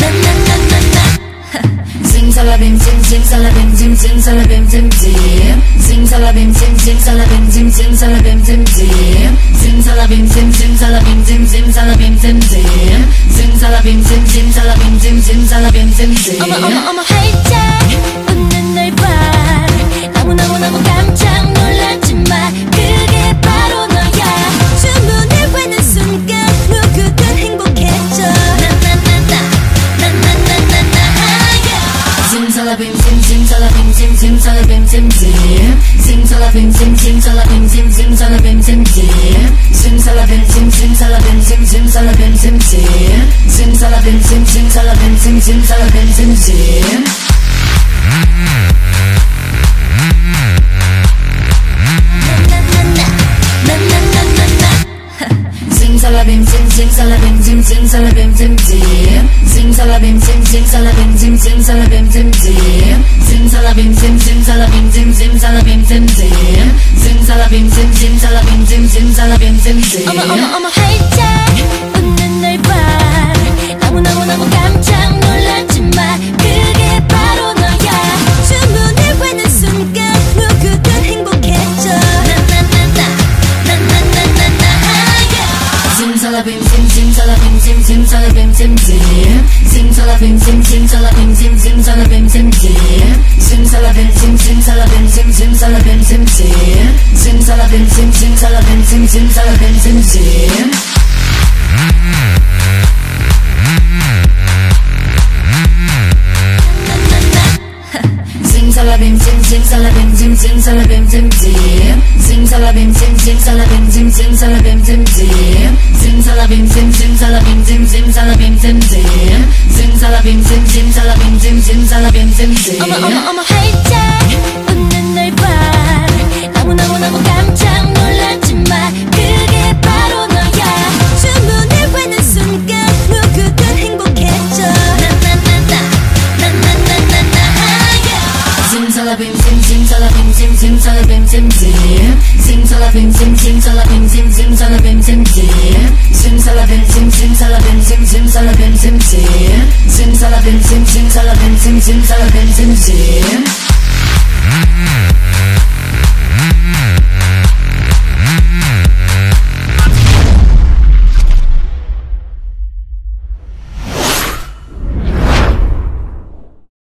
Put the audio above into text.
na na na na na Zim salabim zim zim salabim zim zim salabim zim zim Zim salabim zim zim salabim zim zim salabim zim zim Zim salabim zim zim salabim zim zim salabim zim zim Zim salabim zim zim salabim zim zim salabim zim zim I'm a, I'm a, I'm a hate Simsalabim sim simsalabim sim simsalabim sim sim Simsalabim sim simsalabim sim simsalabim sim sim Simsalabim sim simsalabim sim simsalabim sim sim zim salabim zim zim salabim zim zim zim salabim zim zim salabim zim zim salabim zim zim zim salabim zim zim salabim zim zim salabim zim zim zim salabim zim zim salabim zim zim salabim zim zim zim sala bim zim zim zim sala bim zim zim zim sala bim zim zim zim sala bim zim zim zim sala bim zim zim zim sala bim zim zim zim sala bim zim zim zim sala bim zim zim zim sala bim zim zim zim sala bim zim zim zim sala bim zim zim zim sala bim zim zim zim sala bim zim zim zim sala bim zim zim zim sala bim zim zim zim sala bim zim zim zim sala bim zim zim zim a simsalabim sim sim Simsalabim sim simsalabim sim simsalabim sim sim Simsalabim sim simsalabim sim simsalabim sim zim salabim zim zim salabim zim zim zim salabim zim zim salabim zim zim salabim zim zim zim salabim zim zim salabim zim zim salabim zim zim zim salabim zim zim salabim zim zim salabim zim zim I'm a, I'm a, I'm a, hey zim zalabim zim zim zim zalabim zim zim zalabim zim zim zalabim zim zim zim zalabim zim zim zalabim zim zim zalabim zim zim zim zalabim zim zim zalabim zim zim zalabim zim zim